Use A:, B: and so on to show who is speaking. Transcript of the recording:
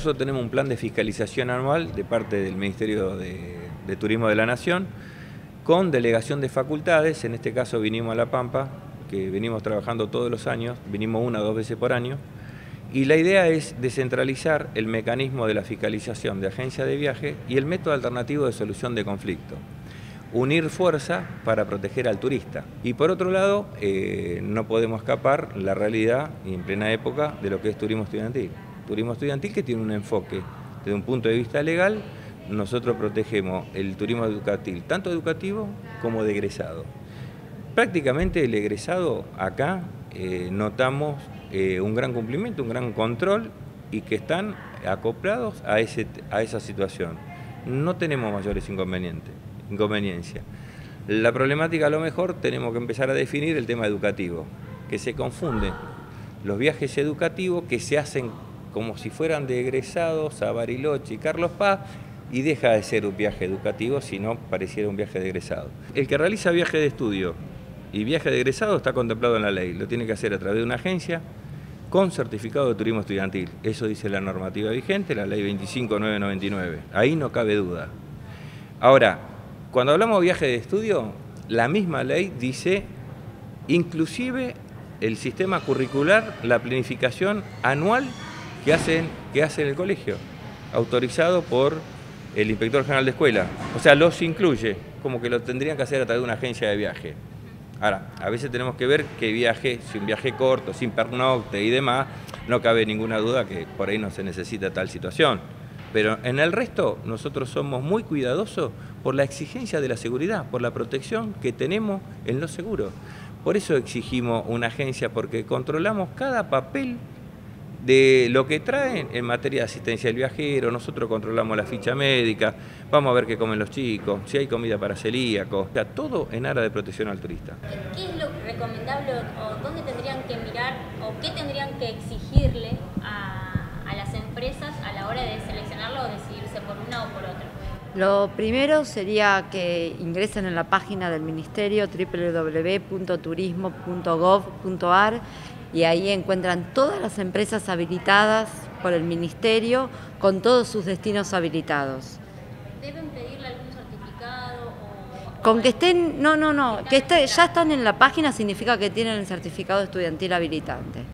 A: nosotros tenemos un plan de fiscalización anual de parte del Ministerio de, Turismo de la Nación con delegación de facultades, en este caso vinimos a La Pampa, que venimos trabajando todos los años, vinimos una o dos veces por año, y la idea es descentralizar el mecanismo de la fiscalización de agencia de viaje y el método alternativo de solución de conflicto unir fuerza para proteger al turista. Y por otro lado, eh, no podemos escapar la realidad, y en plena época, de lo que es turismo estudiantil. Turismo estudiantil que tiene un enfoque desde un punto de vista legal, nosotros protegemos el turismo educativo, tanto educativo como de egresado. Prácticamente el egresado acá eh, notamos eh, un gran cumplimiento, un gran control y que están acoplados a, ese, a esa situación. No tenemos mayores inconvenientes inconveniencia. La problemática a lo mejor tenemos que empezar a definir el tema educativo, que se confunden los viajes educativos que se hacen como si fueran de egresados a Bariloche y Carlos Paz y deja de ser un viaje educativo si no pareciera un viaje de egresado. El que realiza viaje de estudio y viaje de egresado está contemplado en la ley, lo tiene que hacer a través de una agencia con certificado de turismo estudiantil. Eso dice la normativa vigente, la ley 25999. Ahí no cabe duda. Ahora, cuando hablamos de viaje de estudio, la misma ley dice inclusive el sistema curricular, la planificación anual que hacen, que hace el colegio, autorizado por el inspector general de escuela. O sea, los incluye, como que lo tendrían que hacer a través de una agencia de viaje. Ahora, a veces tenemos que ver que viaje, si un viaje corto, sin pernocte y demás, no cabe ninguna duda que por ahí no se necesita tal situación. Pero en el resto nosotros somos muy cuidadosos por la exigencia de la seguridad, por la protección que tenemos en los seguros. Por eso exigimos una agencia, porque controlamos cada papel de lo que traen en materia de asistencia al viajero, nosotros controlamos la ficha médica, vamos a ver qué comen los chicos, si hay comida para celíacos, o sea, todo en área de protección al turista.
B: ¿Qué es lo recomendable o dónde tendrían que mirar o qué tendrían que exigirle a, a las empresas a la hora de seleccionarlo o decidirse por una o por otra?
C: Lo primero sería que ingresen en la página del Ministerio www.turismo.gov.ar y ahí encuentran todas las empresas habilitadas por el Ministerio con todos sus destinos habilitados.
B: ¿Deben pedirle algún certificado? O,
C: con que estén, no, no, no, que esté, ya están en la página significa que tienen el certificado estudiantil habilitante.